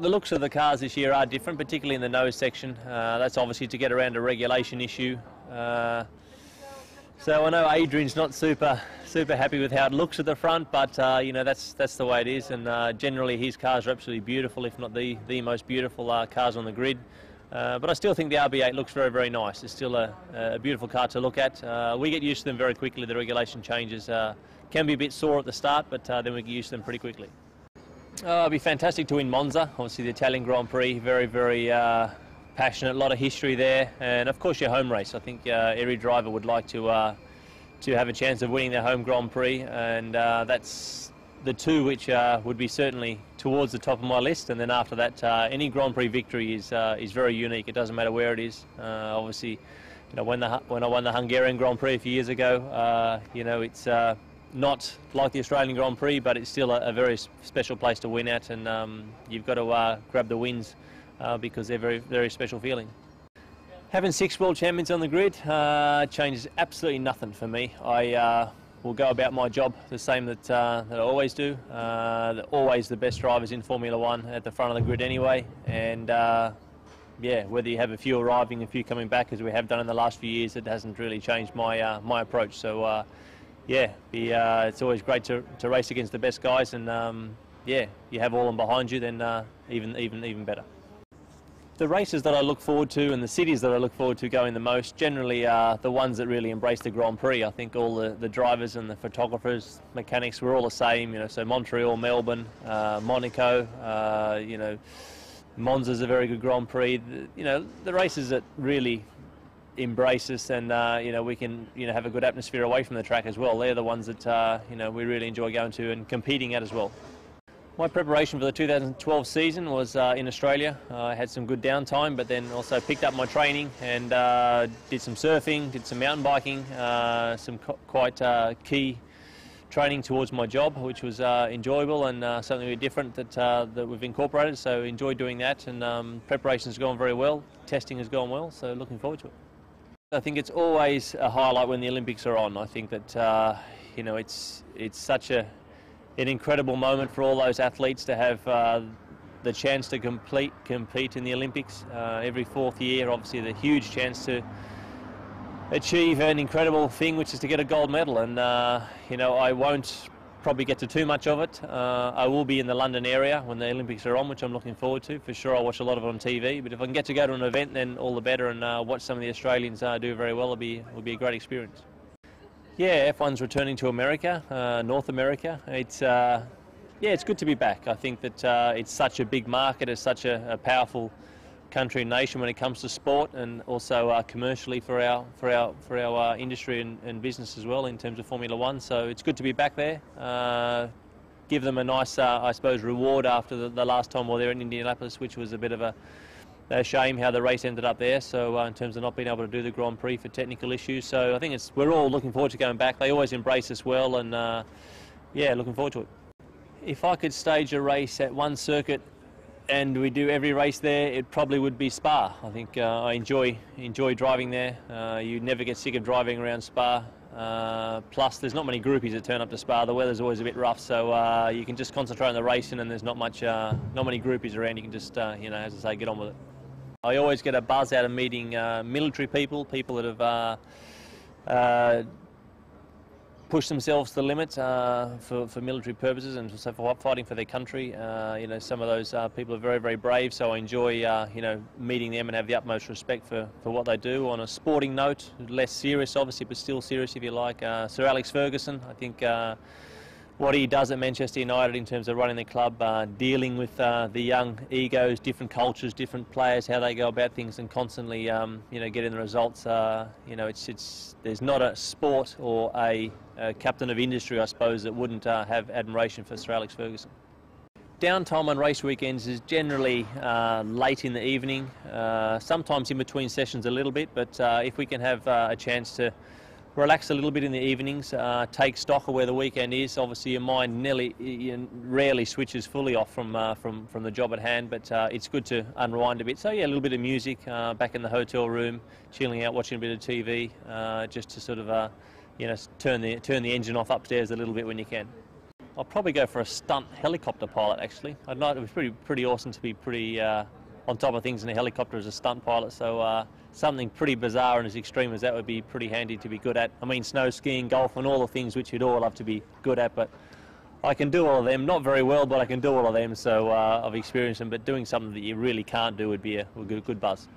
the looks of the cars this year are different, particularly in the nose section. Uh, that's obviously to get around a regulation issue. Uh, so I know Adrian's not super super happy with how it looks at the front, but uh, you know that's that's the way it is. And uh, generally, his cars are absolutely beautiful, if not the the most beautiful uh, cars on the grid. Uh, but I still think the RB8 looks very, very nice. It's still a, a beautiful car to look at. We get used to them very quickly. The regulation changes can be a bit sore at the start, but then we get used to them pretty quickly. Oh, it'd be fantastic to win Monza. Obviously, the Italian Grand Prix, very, very passionate, a lot of history there, and of course your home race. I think uh, every driver would like to uh, to have a chance of winning their home Grand Prix, and uh, that's the two which uh, would be certainly towards the top of my list. And then after that, uh, any Grand Prix victory is uh, is very unique. It doesn't matter where it is. obviously, you know when the when I won the Hungarian Grand Prix a few years ago, you know it's not like the Australian Grand Prix, but it's still a, a very special place to win at, and um, you've got to grab the wins uh, because they're very, very special feeling. Having six world champions on the grid uh, changes absolutely nothing for me. I uh, will go about my job the same that, uh, that I always do. Uh, always the best drivers in Formula One at the front of the grid anyway. And uh, yeah, whether you have a few arriving, a few coming back, as we have done in the last few years, it hasn't really changed my uh, my approach. So yeah, be, it's always great to, to race against the best guys, and um, yeah, you have all them behind you, then even even even better. The races that I look forward to and the cities that I look forward to going the most generally are the ones that really embrace the Grand Prix. I think all the, the drivers and the photographers, mechanics, we're all the same. You know, so Montreal, Melbourne, uh, Monaco, uh, you know, Monza's a very good Grand Prix. You know, the races that really embrace us and uh, you know we can you know have a good atmosphere away from the track as well. They're the ones that uh, you know we really enjoy going to and competing at as well. My preparation for the 2012 season was uh, in Australia. Uh, I had some good downtime, but then also picked up my training and uh, did some surfing, did some mountain biking, uh, some quite key training towards my job, which was enjoyable and something different that, that we've incorporated. So enjoyed doing that, and um, preparation has gone very well. Testing has gone well, so looking forward to it. I think it's always a highlight when the Olympics are on. I think that you know it's it's such a an incredible moment for all those athletes to have uh, the chance to complete, compete in the Olympics uh, every fourth year. Obviously, the huge chance to achieve an incredible thing, which is to get a gold medal. And uh, you know, I won't probably get to too much of it. Uh, I will be in the London area when the Olympics are on, which I'm looking forward to. For sure, I'll watch a lot of it on TV. But if I can get to go to an event, then all the better, and uh, watch some of the Australians uh, do very well. It'll be, it'll be a great experience. Yeah, F1's returning to America, uh, North America. It's uh, yeah, it's good to be back. I think that uh, it's such a big market, it's such a, a, powerful country and nation when it comes to sport, and also uh, commercially for our for our for our uh, industry and, and, business as well in terms of Formula One. So it's good to be back there. Uh, give them a nice, I suppose, reward after the, the last time we were there in Indianapolis, which was a bit of a a shame how the race ended up there. So uh, in terms of not being able to do the Grand Prix for technical issues, so I think it's we're all looking forward to going back. They always embrace us well, and uh, yeah, looking forward to it. If I could stage a race at one circuit and we do every race there, it probably would be Spa. I think uh, I enjoy enjoy driving there. Uh, you never get sick of driving around Spa. Uh, plus, there's not many groupies that turn up to Spa. The weather's always a bit rough, so uh, you can just concentrate on the racing, and there's not much, uh, not many groupies around. You can just, uh, you know, as I say, get on with it. I always get a buzz out of meeting military people, people that have uh, uh, pushed themselves to the limit uh, for, for military purposes and so for fighting for their country. Uh, you know, some of those uh, people are very, very brave, so I enjoy, you know, meeting them and have the utmost respect for, for what they do. On a sporting note, less serious obviously, but still serious if you like, Sir Alex Ferguson, I think what he does at Manchester United in terms of running the club, uh, dealing with uh, the young egos, different cultures, different players, how they go about things, and constantly, um, you know, getting the results. Uh, you know, it's it's there's not a sport or a, a captain of industry, I suppose, that wouldn't uh, have admiration for Sir Alex Ferguson. Downtime on race weekends is generally uh, late in the evening, uh, sometimes in between sessions a little bit, but if we can have a chance to relax a little bit in the evenings, uh, take stock of where the weekend is. Obviously, your mind nearly, you rarely switches fully off from uh, from from the job at hand, but uh, it's good to unwind a bit. So yeah, a little bit of music uh, back in the hotel room, chilling out, watching a bit of TV, uh, just to sort of uh, you know turn the turn the engine off upstairs a little bit when you can. I'll probably go for a stunt helicopter pilot. Actually, I'd like it was pretty pretty awesome to be pretty on top of things in a helicopter as a stunt pilot. So uh, something pretty bizarre and as extreme as that would be pretty handy to be good at. I mean, snow skiing, golf, and all the things which you'd all love to be good at, but. I can do all of them, not very well, but I can do all of them, so uh, I've experienced them. But doing something that you really can't do would be a, a good, good buzz.